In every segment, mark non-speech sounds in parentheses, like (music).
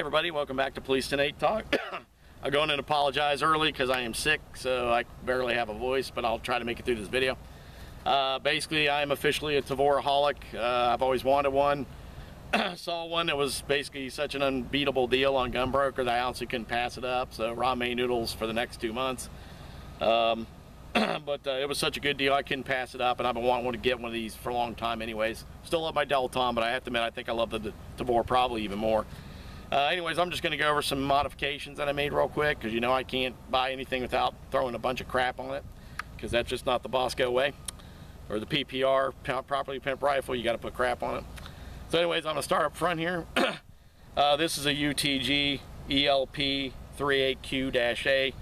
everybody, welcome back to Police Tonight Talk. I'm going to apologize early because I am sick, so I barely have a voice, but I'll try to make it through this video. Uh, basically, I am officially a Tavoraholic. Uh, I've always wanted one. (coughs) Saw one that was basically such an unbeatable deal on Gunbroker that I honestly couldn't pass it up, so ramen noodles for the next two months. Um, (coughs) but uh, it was such a good deal, I couldn't pass it up, and I've been wanting to get one of these for a long time anyways. Still love my Delton, but I have to admit, I think I love the Tavor probably even more. Uh, anyways, I'm just going to go over some modifications that I made real quick because you know I can't buy anything without throwing a bunch of crap on it because that's just not the Bosco way. Or the PPR, properly pimp rifle, you got to put crap on it. So anyways, I'm going to start up front here. (coughs) uh, this is a UTG ELP 38Q-A.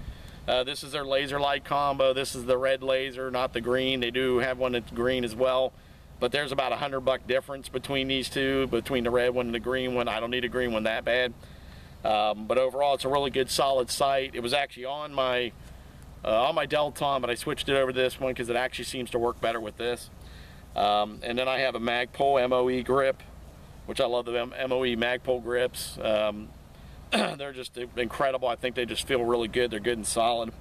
Uh, this is their laser light combo. This is the red laser, not the green. They do have one that's green as well but there's about a hundred buck difference between these two between the red one and the green one. I don't need a green one that bad. Um, but overall it's a really good solid sight it was actually on my uh, on my Delton but I switched it over to this one because it actually seems to work better with this. Um, and then I have a Magpul MOE grip which I love the MOE Magpul grips. Um, (clears throat) they're just incredible. I think they just feel really good. They're good and solid.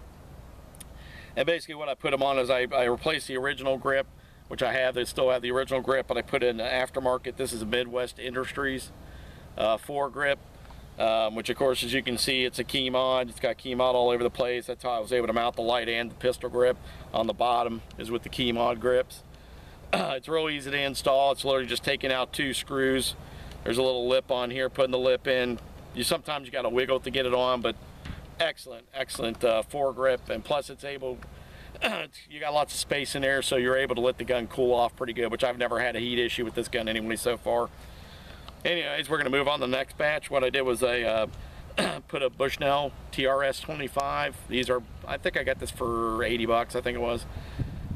And basically what I put them on is I, I replaced the original grip which I have. They still have the original grip, but I put in the aftermarket. This is a Midwest Industries uh, foregrip, um, which of course, as you can see, it's a KeyMod. It's got KeyMod all over the place. That's how I was able to mount the light and the pistol grip. On the bottom is with the KeyMod grips. (clears throat) it's real easy to install. It's literally just taking out two screws. There's a little lip on here, putting the lip in. You Sometimes you got to wiggle to get it on, but excellent, excellent uh, foregrip. And plus it's able (coughs) you got lots of space in there, so you're able to let the gun cool off pretty good, which I've never had a heat issue with this gun anyway so far. Anyways, we're going to move on to the next batch. What I did was I uh, (coughs) put a Bushnell TRS 25. These are, I think I got this for 80 bucks, I think it was.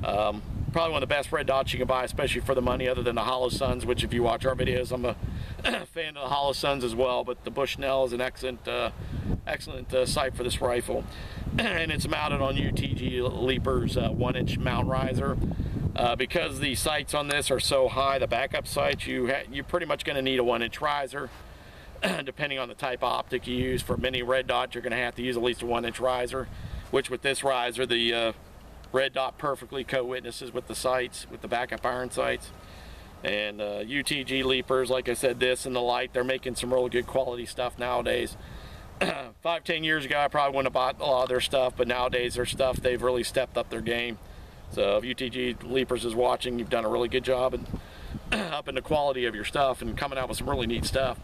Um, probably one of the best red dots you can buy, especially for the money, other than the Holosuns, which if you watch our videos, I'm a (clears throat) fan of the Holosuns as well, but the Bushnell is an excellent, uh, excellent uh, sight for this rifle. (clears throat) and it's mounted on UTG Leaper's uh, one inch mount riser. Uh, because the sights on this are so high, the backup sights, you you're pretty much going to need a one inch riser. (clears throat) Depending on the type of optic you use, for many red dots, you're going to have to use at least a one inch riser, which with this riser, the uh, red dot perfectly co-witnesses with the sights, with the backup iron sights. And UTG uh, Leapers, like I said, this and the light, they're making some really good quality stuff nowadays. (clears throat) five, ten years ago, I probably wouldn't have bought a lot of their stuff, but nowadays their stuff, they've really stepped up their game. So if UTG Leapers is watching, you've done a really good job and (clears throat) up in the quality of your stuff and coming out with some really neat stuff.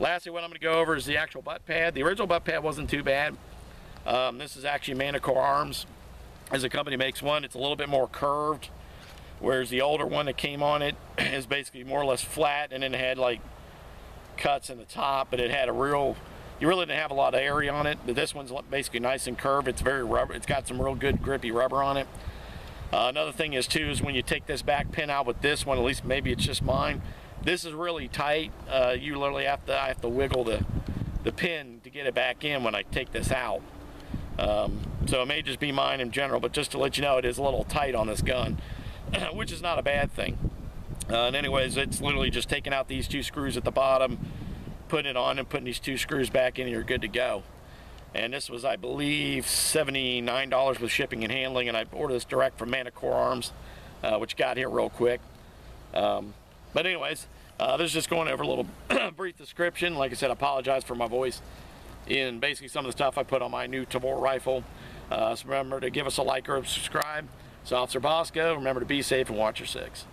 Lastly, what I'm going to go over is the actual butt pad. The original butt pad wasn't too bad. Um, this is actually Manticore Arms. As a company makes one, it's a little bit more curved, whereas the older one that came on it (clears throat) is basically more or less flat, and then it had like cuts in the top, but it had a real you really didn't have a lot of area on it, but this one's basically nice and curved. It's very rubber. It's got some real good grippy rubber on it. Uh, another thing is too is when you take this back pin out with this one, at least maybe it's just mine. This is really tight. Uh, you literally have to I have to wiggle the the pin to get it back in when I take this out. Um, so it may just be mine in general, but just to let you know, it is a little tight on this gun, (clears throat) which is not a bad thing. Uh, and anyways, it's literally just taking out these two screws at the bottom, putting it on and putting these two screws back in and you're good to go. And this was, I believe, $79 with shipping and handling, and I ordered this direct from Manticore Arms, uh, which got here real quick. Um, but anyways, uh, this is just going over a little (clears throat) brief description. Like I said, I apologize for my voice in basically some of the stuff I put on my new Tavor rifle. Uh, so remember to give us a like or subscribe. It's Officer Bosco. Remember to be safe and watch your six.